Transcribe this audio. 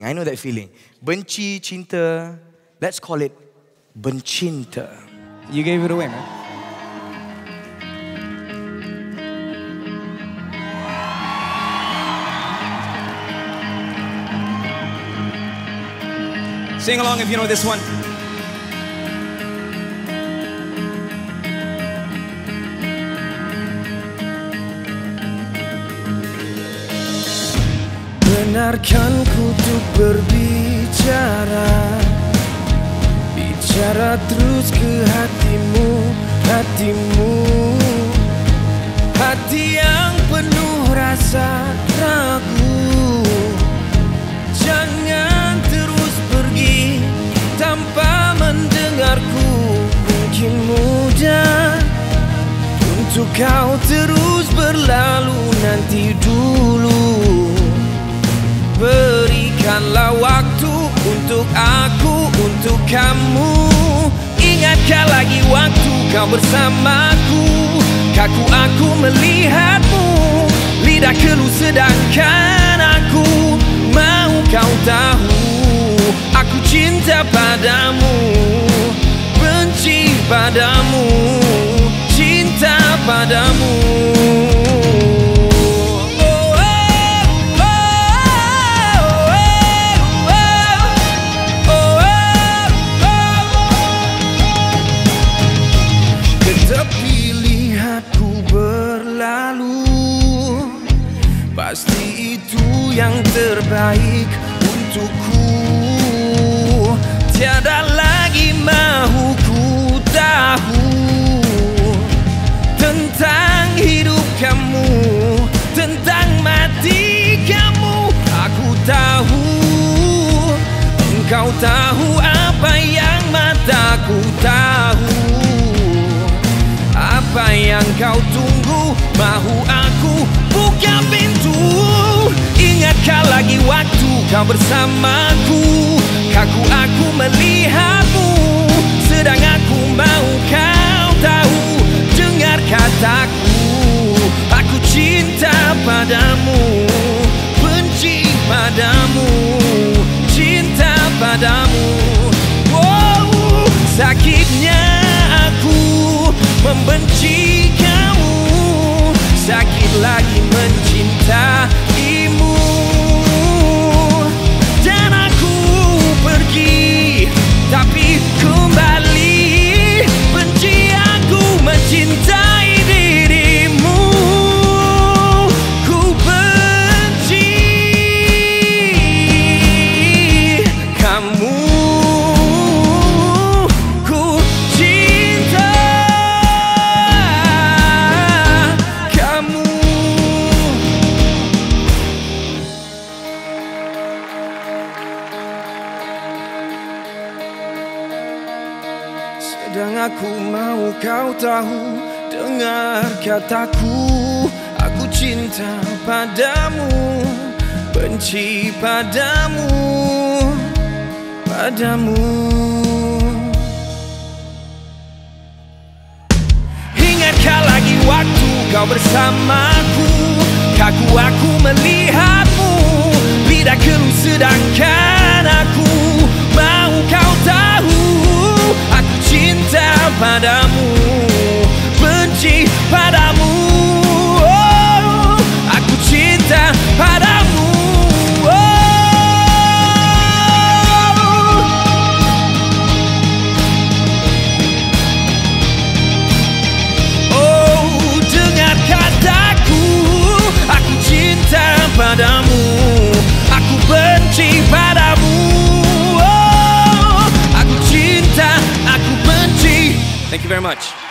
I know that feeling. Benci, cinta. Let's call it bencinta. You gave it away, man. Sing along if you know this one. Benarkan ku untuk berbicara. Bicara terus ke hatimu Hatimu. Hati yang penuh rasa ragu. Jangan terus pergi Tanpa mendengarku. Mungkin mudah Untuk kau terus Berikanlah waktu untuk aku, untuk kamu. Ingatkah lagi waktu kau bersamaku. Kaku aku melihatmu Lidah keluh sedangkan aku. Mau kau tahu Aku cinta padamu Benci padamu Cinta padamu Pasti itu yang terbaik untukku. Tiada lagi mahu ku tahu Tentang hidup kamu Tentang mati kamu. Aku tahu Engkau tahu apa yang mataku tahu. Apa yang kau tunggu Mahu aku Lagi waktu kau bersamaku Kaku aku melihatmu. Sedang aku mau kau tahu Dengar kataku. Aku cinta padamu Benci padamu Cinta padamu. Wow, sakitnya aku membenci kamu. Sakit lagi mencintaimu Sedang aku mau kau tahu Dengar kataku. Aku cinta padamu Benci padamu Padamu. Ingatkah lagi waktu kau bersamaku? Kaku aku melihatmu Lidah keluh sedangkan cinta padamu much.